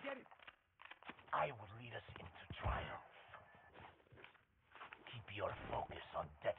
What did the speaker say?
get it. I will lead us into triumph. Keep your focus on death.